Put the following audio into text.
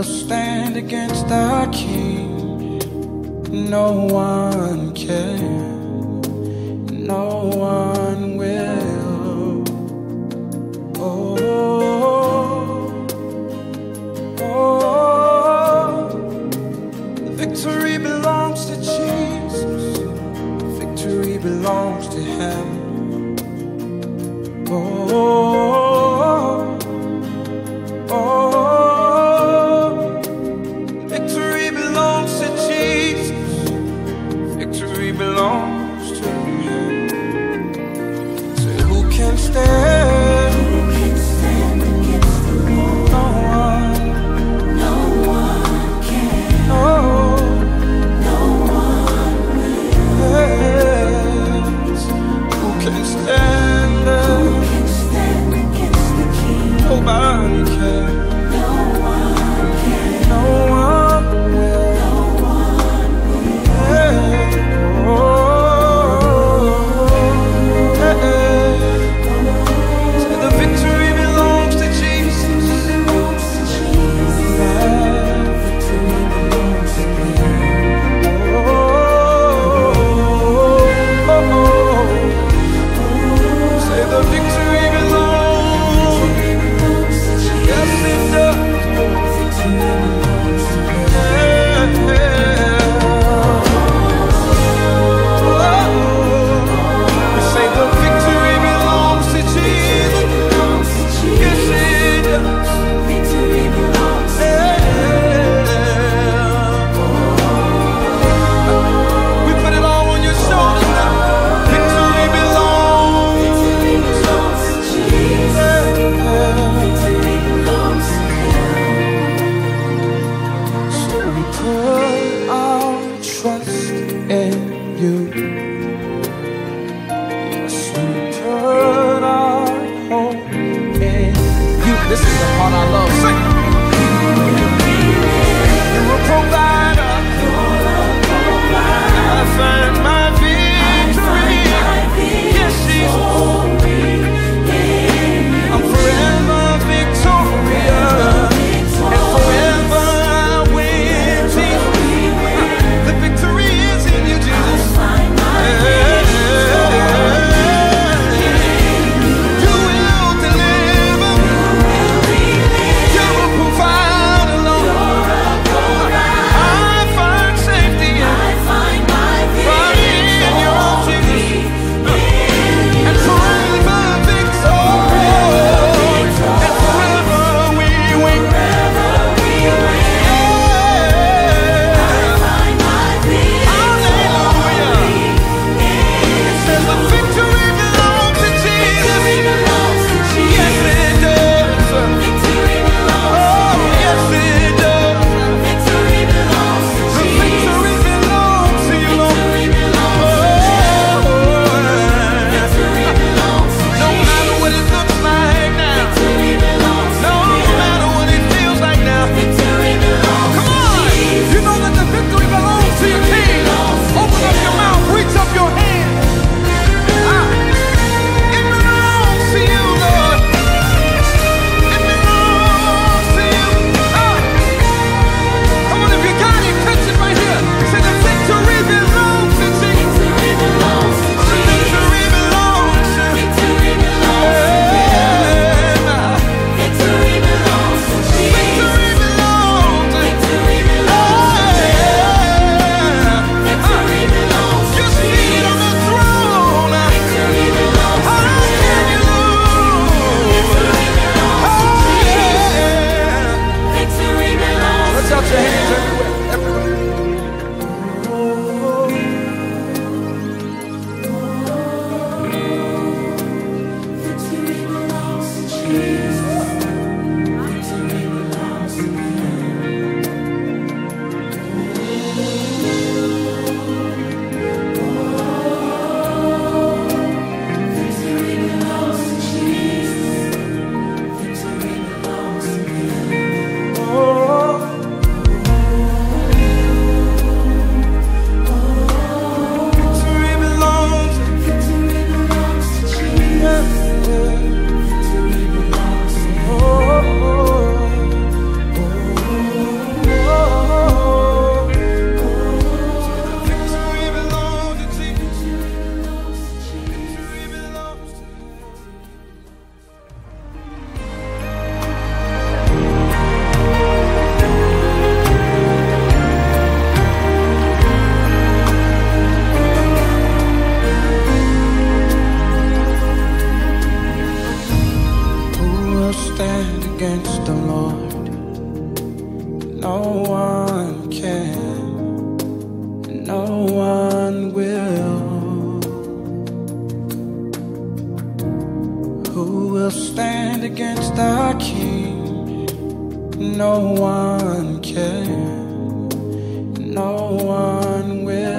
will stand against our King. No one can. No one. Will stand against our King? No one can, no one will.